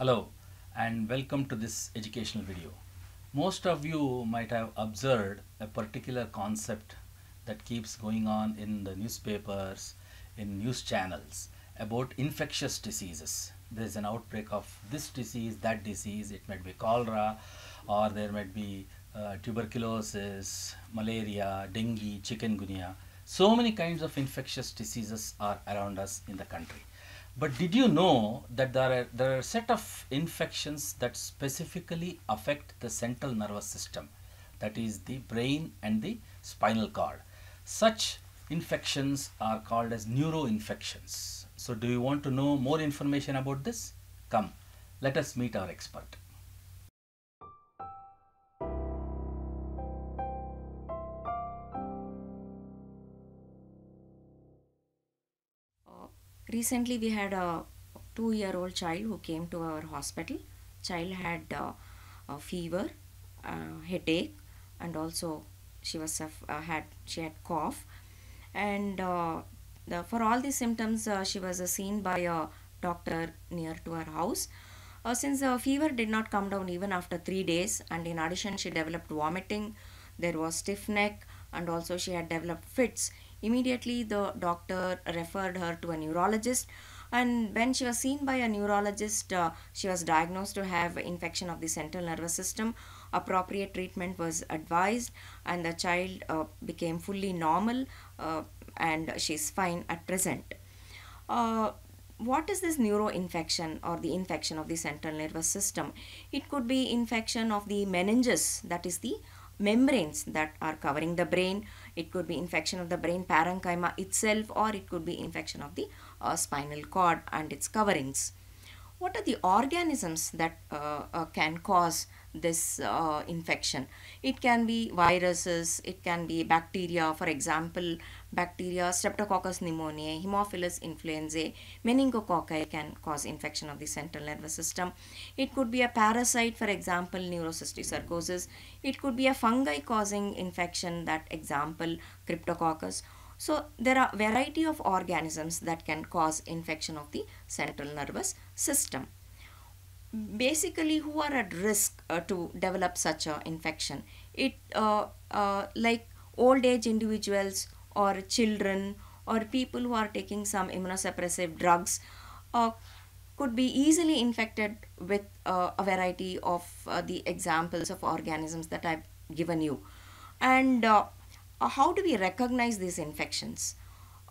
Hello and welcome to this educational video. Most of you might have observed a particular concept that keeps going on in the newspapers, in news channels about infectious diseases. There is an outbreak of this disease, that disease, it might be cholera or there might be uh, tuberculosis, malaria, dengue, chikungunya. So many kinds of infectious diseases are around us in the country. But did you know that there are, there are a set of infections that specifically affect the central nervous system, that is the brain and the spinal cord. Such infections are called as neuroinfections. So do you want to know more information about this? Come, let us meet our expert. Recently we had a two year old child who came to our hospital. Child had uh, a fever uh, headache and also she was uh, had she had cough. And uh, the, for all these symptoms uh, she was seen by a doctor near to her house. Uh, since the fever did not come down even after three days and in addition she developed vomiting there was stiff neck and also she had developed fits Immediately, the doctor referred her to a neurologist, and when she was seen by a neurologist, uh, she was diagnosed to have infection of the central nervous system. Appropriate treatment was advised, and the child uh, became fully normal, uh, and she's fine at present. Uh, what is this neuroinfection or the infection of the central nervous system? It could be infection of the meninges, that is the membranes that are covering the brain. It could be infection of the brain parenchyma itself or it could be infection of the uh, spinal cord and its coverings. What are the organisms that uh, uh, can cause this uh, infection. It can be viruses, it can be bacteria, for example, bacteria, Streptococcus pneumoniae, hemophilus influenzae, meningococci can cause infection of the central nervous system. It could be a parasite, for example, neurocysticercosis. It could be a fungi causing infection, that example, Cryptococcus. So there are variety of organisms that can cause infection of the central nervous system basically who are at risk uh, to develop such a infection? It uh, uh, like old age individuals or children or people who are taking some immunosuppressive drugs uh, could be easily infected with uh, a variety of uh, the examples of organisms that I've given you. And how do we recognize these infections?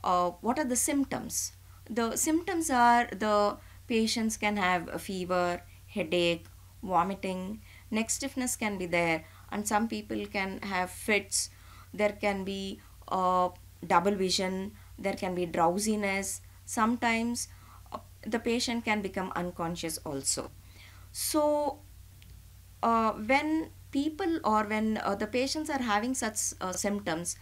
What are the symptoms? The symptoms are the patients can have a fever headache, vomiting, neck stiffness can be there, and some people can have fits. There can be uh, double vision, there can be drowsiness. Sometimes uh, the patient can become unconscious also. So, uh, when people or when uh, the patients are having such uh, symptoms,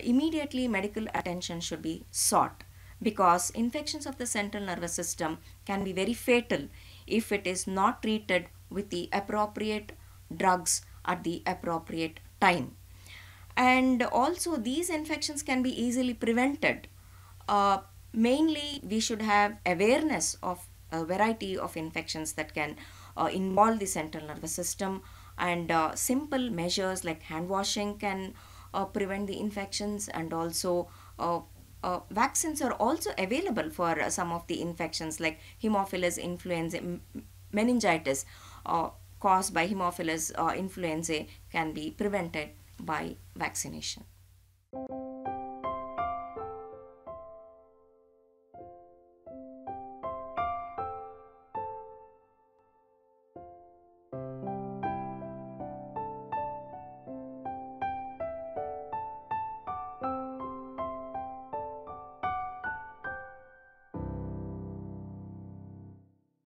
immediately medical attention should be sought because infections of the central nervous system can be very fatal if it is not treated with the appropriate drugs at the appropriate time. And also these infections can be easily prevented. Uh, mainly we should have awareness of a variety of infections that can uh, involve the central nervous system and uh, simple measures like hand washing can uh, prevent the infections and also uh, vaccines are also available for uh, some of the infections like Haemophilus influenza, meningitis uh, caused by Haemophilus uh, influenzae can be prevented by vaccination.